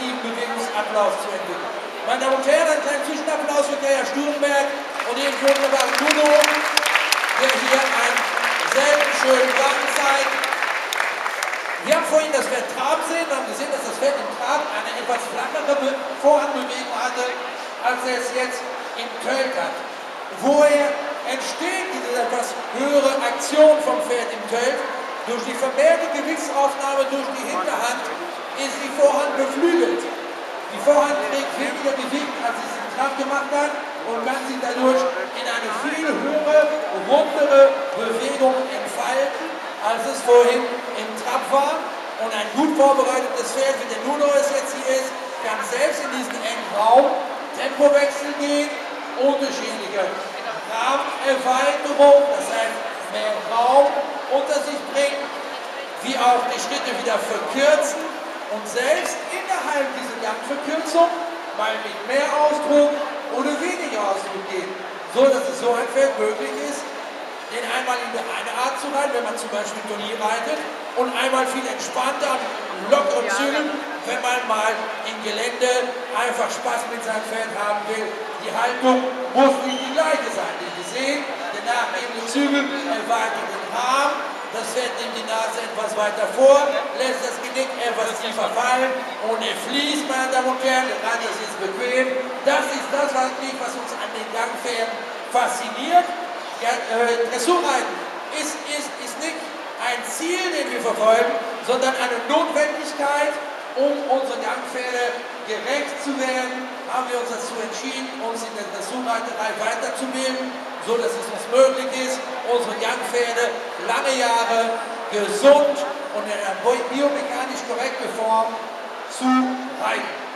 effektiven Bewegungsablauf zu entwickeln. Meine Damen und Herren, einen kleinen Zwischenapplaus für Gerhard Sturenberg und den wunderbaren Nuno, der hier einen selben schönen Wagen zeigt. Wir haben vorhin das Pferd Trab sehen und haben gesehen, dass das Pferd im Trab eine etwas flachere Vorhandbewegung hatte, als er es jetzt in Köln hat. Woher entsteht diese etwas höhere Aktion vom Pferd im Köln? Durch die vermehrte Gewichtsaufnahme durch die Hinterhand ist die Vorhand beflügelt. Die Vorhand trägt weniger Gewicht, als sie es im Trab gemacht hat und kann sie dadurch in eine viel höhere, rundere Bewegung entfalten, als es vorhin im Trab war. Und ein gut vorbereitetes Pferd, wie der Nuno es jetzt hier ist, kann selbst in diesen engen Raum Tempowechsel gehen, unterschiedliche Rahmenerweiterung, das heißt mehr Raum unter sich bringen, wie auch die Schritte wieder verkürzen und selbst innerhalb dieser Gangverkürzung mal mit mehr Ausdruck oder weniger Ausdruck gehen, so dass es so ein Pferd möglich ist, den einmal in eine Art zu reiten, wenn man zum Beispiel Turnier reitet, und einmal viel entspannter locker und zügeln, wenn man mal im Gelände einfach Spaß mit seinem Pferd haben will. Die Haltung muss nicht die gleiche sein. Wie Sie sehen, der nachgebende Zügel erweitert das Pferd nimmt die Nase etwas weiter vor, lässt das Genick etwas tiefer fallen und er fließt, meine Damen und Herren, der Reiter ist bequem. Das ist das, was uns an den Gangpferden fasziniert. Ja, äh, Dressurreiten ist, ist, ist nicht ein Ziel, den wir verfolgen, sondern eine Notwendigkeit, um unsere Gangpferde gerecht zu werden, haben wir uns dazu entschieden, uns in der Dressurreiterei weiterzubilden, so dass es uns möglich ist, unsere Gangpferde lange Jahre gesund und in einer biomechanisch korrekten Form zu reiten.